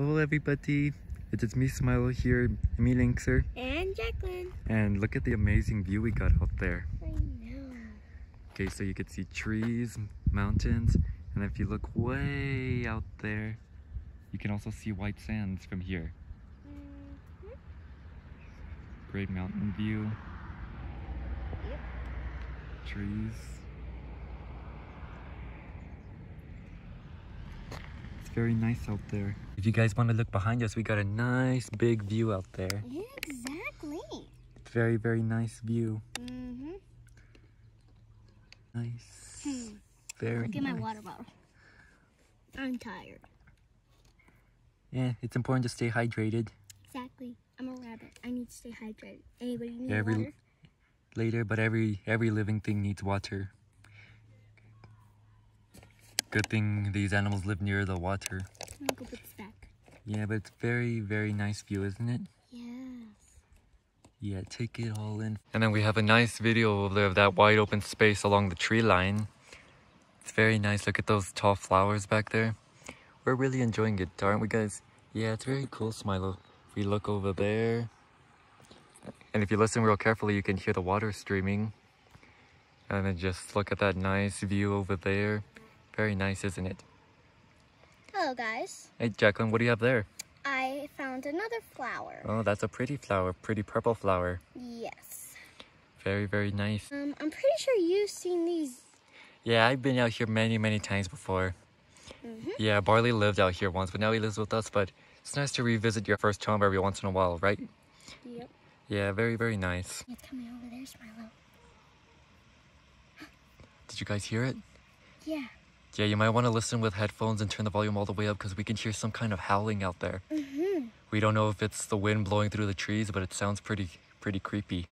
Hello everybody, it is me Smilo here, me Linkser, And Jacqueline. and look at the amazing view we got out there. I know. Okay, so you can see trees, mountains, and if you look way out there, you can also see white sands from here. Mhm. Great mountain view. Yep. Trees. Very nice out there. If you guys want to look behind us, we got a nice big view out there. Exactly. It's Very, very nice view. Mm-hmm. Nice. Hmm. Very Look at my nice. water bottle. I'm tired. Yeah, it's important to stay hydrated. Exactly. I'm a rabbit. I need to stay hydrated. Anybody need every- water? Later, but every every living thing needs water. Good thing these animals live near the water. I'm gonna go put this back. Yeah, but it's very, very nice view, isn't it? Yes. Yeah, take it all in. And then we have a nice video over there of that wide open space along the tree line. It's very nice. Look at those tall flowers back there. We're really enjoying it, aren't we guys? Yeah, it's very cool, Smilo. If we look over there, and if you listen real carefully, you can hear the water streaming. And then just look at that nice view over there. Very nice, isn't it? Hello, guys. Hey, Jacqueline, what do you have there? I found another flower. Oh, that's a pretty flower, pretty purple flower. Yes. Very, very nice. Um, I'm pretty sure you've seen these. Yeah, I've been out here many, many times before. Mhm. Yeah, Barley lived out here once, but now he lives with us. But it's nice to revisit your first home every once in a while, right? Yep. Yeah, very, very nice. It's coming over there, Smilo. Did you guys hear it? Yeah. Yeah, you might want to listen with headphones and turn the volume all the way up because we can hear some kind of howling out there. Mm-hmm. We don't know if it's the wind blowing through the trees, but it sounds pretty, pretty creepy.